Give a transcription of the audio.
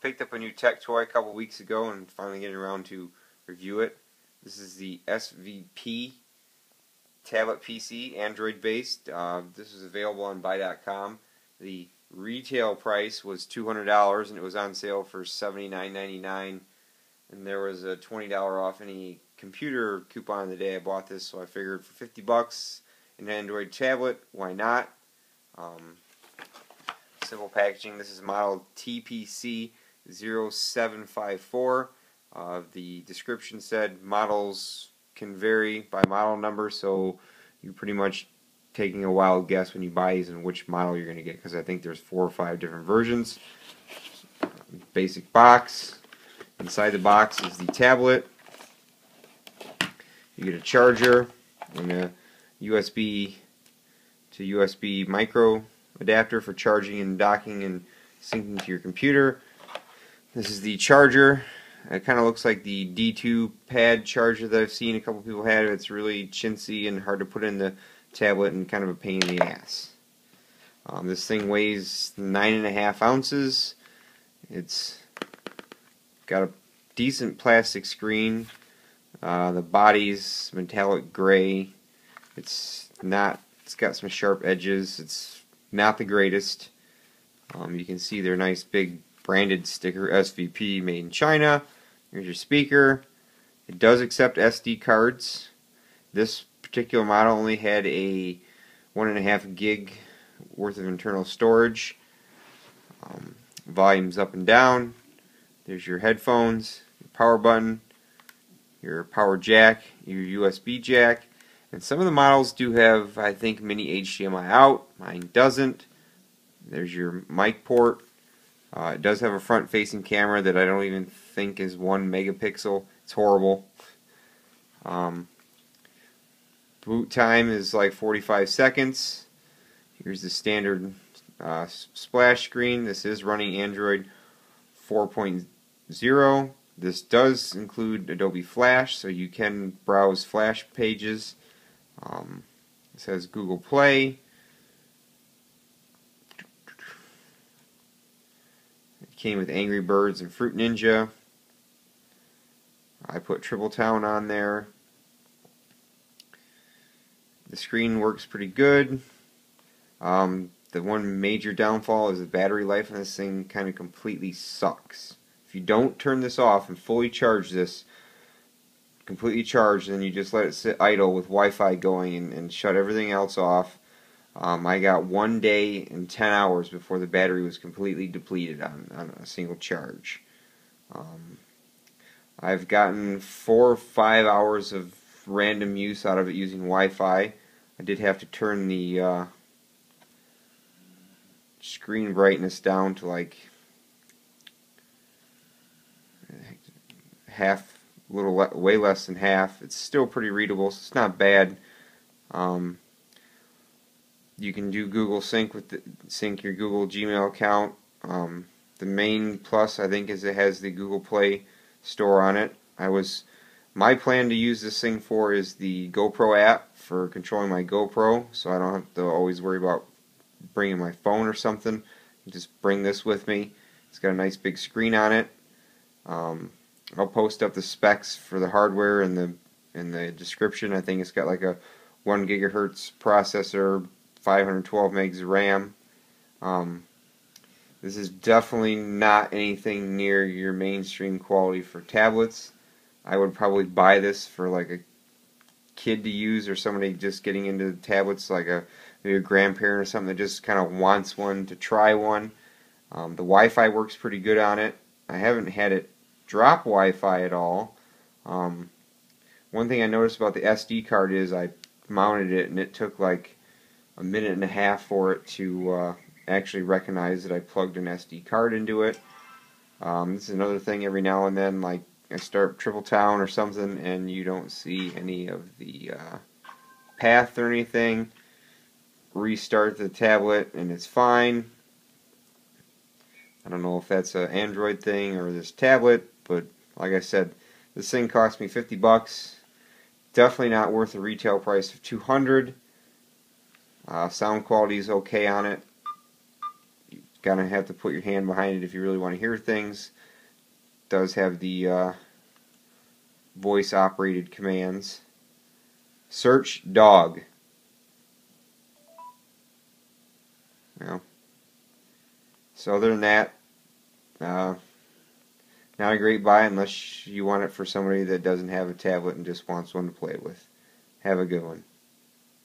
picked up a new tech toy a couple weeks ago and finally getting around to review it. This is the SVP tablet PC, Android based. Uh, this is available on buy.com. The retail price was $200 and it was on sale for $79.99 and there was a $20 off any computer coupon the day I bought this so I figured for 50 bucks an Android tablet, why not? Um, simple packaging. This is model TPC 0754. Uh, the description said models can vary by model number, so you're pretty much taking a wild guess when you buy these and which model you're going to get because I think there's four or five different versions. Basic box. Inside the box is the tablet. You get a charger and a USB to USB micro adapter for charging and docking and syncing to your computer. This is the charger. It kind of looks like the D2 pad charger that I've seen a couple people had. It's really chintzy and hard to put in the tablet and kind of a pain in the ass. Um, this thing weighs nine and a half ounces. It's got a decent plastic screen. Uh, the body's metallic gray. It's not. It's got some sharp edges. It's not the greatest. Um, you can see they're nice big branded sticker SVP made in China. Here's your speaker. It does accept SD cards. This particular model only had a one and a half gig worth of internal storage. Um, volumes up and down. There's your headphones, your power button, your power jack, your USB jack, and some of the models do have, I think, mini HDMI out. Mine doesn't. There's your mic port. Uh, it does have a front-facing camera that I don't even think is one megapixel. It's horrible. Um, boot time is like 45 seconds. Here's the standard uh, splash screen. This is running Android 4.0. This does include Adobe Flash, so you can browse Flash pages. Um, it says Google Play. Came with Angry Birds and Fruit Ninja. I put Triple Town on there. The screen works pretty good. Um, the one major downfall is the battery life on this thing kind of completely sucks. If you don't turn this off and fully charge this, completely charged, and you just let it sit idle with Wi-Fi going and, and shut everything else off. Um, I got one day and 10 hours before the battery was completely depleted on, on a single charge. Um, I've gotten four or five hours of random use out of it using Wi-Fi. I did have to turn the uh, screen brightness down to like half little le way less than half. It's still pretty readable, so it's not bad. Um, you can do Google Sync with the, sync your Google Gmail account. Um, the main plus I think is it has the Google Play Store on it. I was my plan to use this thing for is the GoPro app for controlling my GoPro, so I don't have to always worry about bringing my phone or something. Just bring this with me. It's got a nice big screen on it. Um, I'll post up the specs for the hardware in the in the description. I think it's got like a one gigahertz processor, 512 megs RAM. Um, this is definitely not anything near your mainstream quality for tablets. I would probably buy this for like a kid to use or somebody just getting into tablets, like a maybe a grandparent or something that just kind of wants one to try one. Um, the Wi-Fi works pretty good on it. I haven't had it drop Wi-Fi at all. Um, one thing I noticed about the SD card is I mounted it and it took like a minute and a half for it to uh, actually recognize that I plugged an SD card into it. Um, this is another thing every now and then, like I start Triple Town or something and you don't see any of the uh, path or anything. Restart the tablet and it's fine. I don't know if that's an Android thing or this tablet, but like I said, this thing cost me 50 bucks. Definitely not worth the retail price of 200. Uh, sound quality is okay on it. kind of have to put your hand behind it if you really want to hear things. Does have the uh, voice operated commands. Search dog. Well, so other than that, uh, not a great buy unless you want it for somebody that doesn't have a tablet and just wants one to play with. Have a good one.